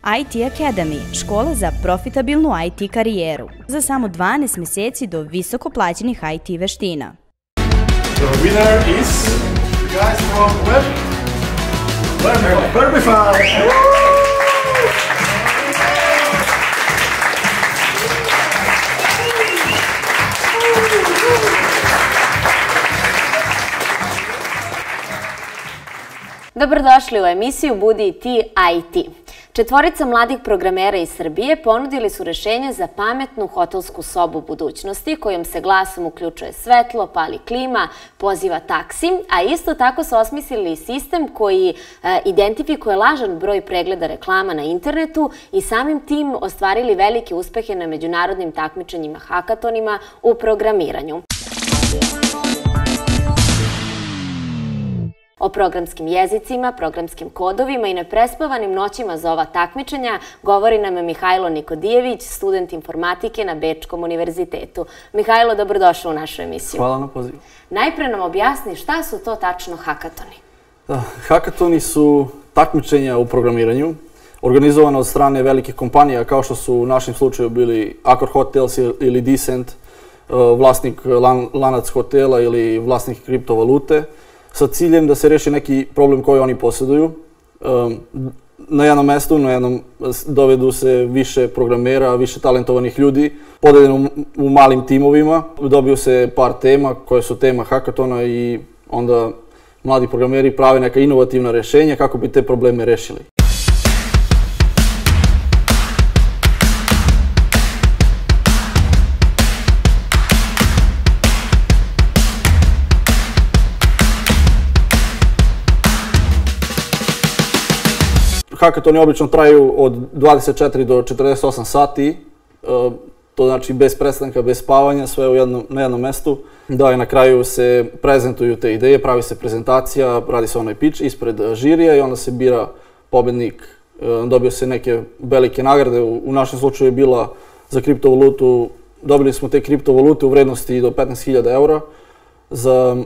IT Academy, škola za profitabilnu IT karijeru. Za samo 12 meseci do visoko plaćenih IT veština. The winner is the guys from Web. Verbify. Dobrodošli u emisiju Budi ti IT. Četvorica mladih programera iz Srbije ponudili su rešenje za pametnu hotelsku sobu budućnosti kojom se glasom uključuje svetlo, pali klima, poziva taksi, a isto tako su osmislili sistem koji e, identifikuje lažan broj pregleda reklama na internetu i samim tim ostvarili velike uspehe na međunarodnim takmičenjima hakatonima u programiranju. O programskim jezicima, programskim kodovima i neprespavanim noćima za ova takmičenja govori nam Mihajlo Nikodijević, student informatike na Bečkom univerzitetu. Mihajlo, dobrodošao u našu emisiju. Hvala na pozivu. Najpre nam objasni šta su to tačno hakatoni. Da, hakatoni su takmičenja u programiranju, organizovane od strane velikih kompanija kao što su u našem slučaju bili Accor Hotels ili Decent, uh, vlasnik lanac hotela ili vlasnik kriptovalute, sa ciljem da se reši neki problem koji oni posjeduju. Na jednom mestu, na jednom dovedu se više programera, više talentovanih ljudi, podeljeno u malim timovima, dobiju se par tema koje su tema hakatona i onda mladi programeri prave neka inovativna rešenja kako bi te probleme rešili. Hakatoni obično traju od 24 do 48 sati, e, to znači bez prestanka, bez spavanja, sve u jednom, na jednom mestu. Da, i na kraju se prezentuju te ideje, pravi se prezentacija, radi se onaj pitch ispred žirija i onda se bira pobednik. E, dobio se neke velike nagrade, u našem slučaju je bila za kriptovalutu, dobili smo te kriptovalute u vrednosti do 15.000 eura. Za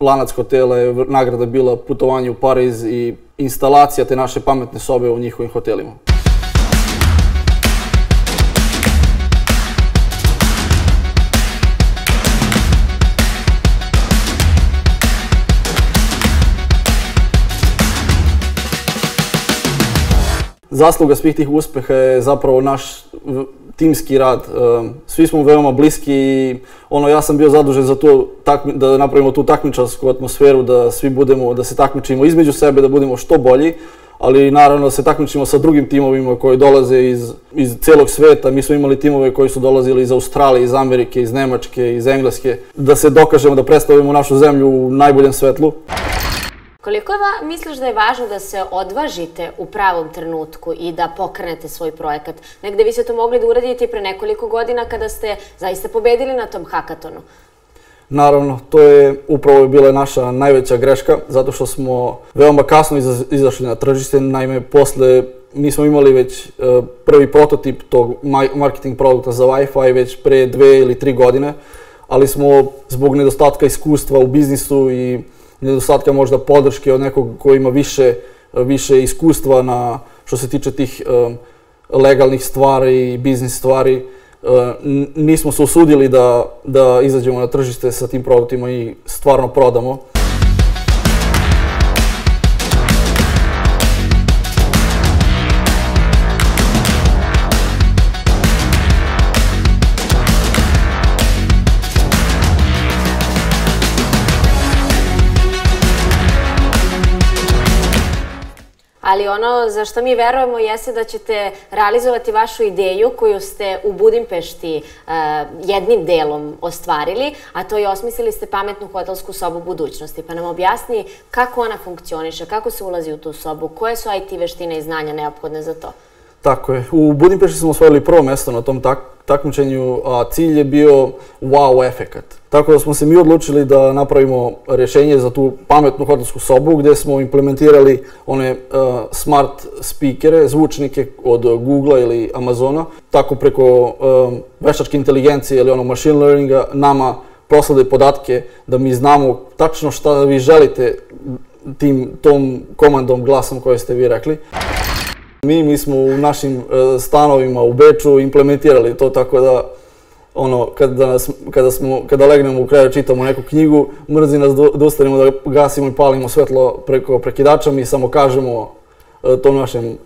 lanac hotela je nagrada bila putovanje u Pariz i instalacija te naše pametne sobe u njihovim hotelima. Zasluga svih tih uspeha je zapravo naš timski rad. Svi smo veoma bliski i ono, ja sam bio zadužen za to da napravimo tu takmičarsku atmosferu, da svi budemo, da se takmičimo između sebe, da budemo što bolji, ali naravno da se takmičimo sa drugim timovima koji dolaze iz, iz celog sveta. Mi smo imali timove koji su dolazili iz Australije, iz Amerike, iz Nemačke, iz Engleske, da se dokažemo da predstavimo našu zemlju u najboljem svetlu. Koliko va, misliš da je važno da se odvažite u pravom trenutku i da pokrenete svoj projekat? Negde vi ste to mogli da uradite pre nekoliko godina kada ste zaista pobedili na tom hakatonu. Naravno, to je upravo bila naša najveća greška, zato što smo veoma kasno izašli na tržište. Naime, posle mi smo imali već e, prvi prototip tog marketing produkta za Wi-Fi već pre dve ili tri godine, ali smo zbog nedostatka iskustva u biznisu i nedostatka možda podrške od nekog ko ima više, više iskustva na što se tiče tih um, legalnih stvari i biznis stvari. Uh, nismo se usudili da, da izađemo na tržište sa tim produktima i stvarno prodamo. Ali ono za što mi verujemo jeste da ćete realizovati vašu ideju koju ste u Budimpešti uh, jednim delom ostvarili, a to je osmislili ste pametnu hotelsku sobu budućnosti. Pa nam objasni kako ona funkcioniše, kako se ulazi u tu sobu, koje su IT veštine i znanja neophodne za to. Tako je. U Budimpešti smo osvojili prvo mesto na tom tak takmičenju, a cilj je bio wow efekat. Tako da smo se mi odlučili da napravimo rješenje za tu pametnu hotelsku sobu gdje smo implementirali one uh, smart speakere, zvučnike od Google ili Amazona. Tako preko um, veštačke inteligencije ili ono machine learninga nama proslade podatke da mi znamo tačno šta vi želite tim, tom komandom glasom koje ste vi rekli. Mi, mi smo u našim e, stanovima u Beču implementirali to tako da ono, kada, nas, kada, smo, kada legnemo u kraju čitamo neku knjigu, mrzi nas da ustanemo da gasimo i palimo svetlo preko prekidača, mi samo kažemo e, tom našem e,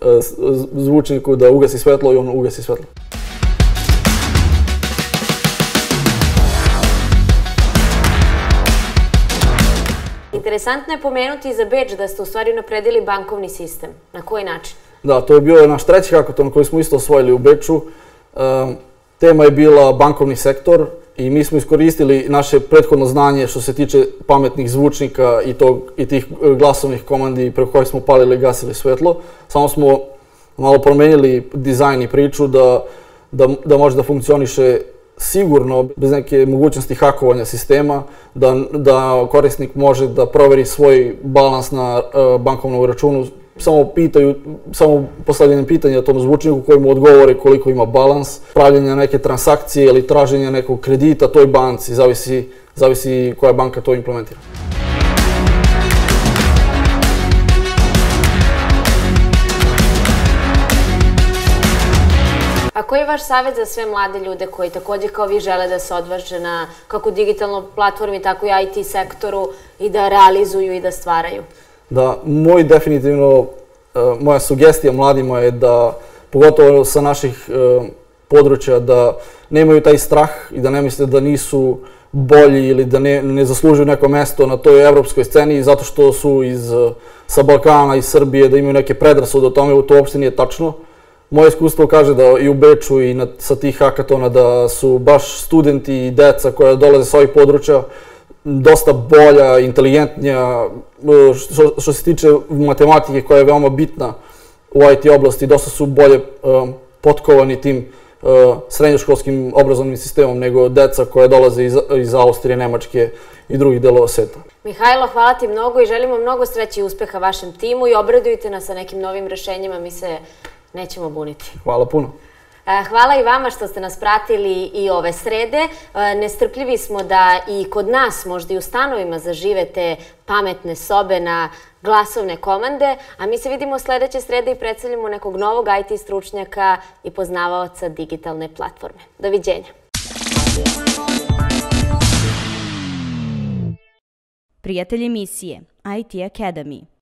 zvučniku da ugasi svetlo i on ugasi svetlo. Interesantno je pomenuti za Beč da ste u stvari napredili bankovni sistem. Na koji način? Da, to je bio naš treći hackathon koji smo isto osvojili u Beču. tema je bila bankovni sektor i mi smo iskoristili naše prethodno znanje što se tiče pametnih zvučnika i, tog, i tih e, glasovnih komandi preko kojih smo palili gasili svetlo. Samo smo malo promenili dizajn i priču da, da, da može da funkcioniše sigurno, bez neke mogućnosti hakovanja sistema, da, da korisnik može da proveri svoj balans na uh, bankovnom računu samo pitaju, samo postavljanje pitanja tom zvučniku koji mu odgovore koliko ima balans, pravljenja neke transakcije ili traženja nekog kredita toj banci, zavisi, zavisi koja banka to implementira. A koji je vaš savjet za sve mlade ljude koji takođe kao vi žele da se odvaže na kako digitalnoj platformi, tako i IT sektoru i da realizuju i da stvaraju? Da, moj definitivno, e, moja sugestija mladima je da, pogotovo sa naših e, područja, da nemaju taj strah i da ne misle da nisu bolji ili da ne, ne zaslužuju neko mesto na toj evropskoj sceni zato što su iz, sa Balkana, iz Srbije, da imaju neke predrasude o tome, to uopšte nije tačno. Moje iskustvo kaže da i u Beču i na, sa tih hakatona da su baš studenti i deca koja dolaze sa ovih područja dosta bolja, inteligentnija, što, što se tiče matematike koja je veoma bitna u IT oblasti, dosta su bolje um, potkovani tim uh, srednjoškolskim obrazovnim sistemom nego deca koja dolaze iz, iz Austrije, Nemačke i drugih delova sveta. Mihajlo, hvala ti mnogo i želimo mnogo sreće i uspeha vašem timu i obradujte nas sa nekim novim rešenjima. Mi se nećemo buniti. Hvala puno. E, hvala i vama što ste nas pratili i ove srede. E, nestrpljivi smo da i kod nas, možda i u stanovima, zaživete pametne sobe na glasovne komande, a mi se vidimo sledeće srede i predstavljamo nekog novog IT stručnjaka i poznavaoca digitalne platforme. Doviđenja. Prijatelj emisije IT Academy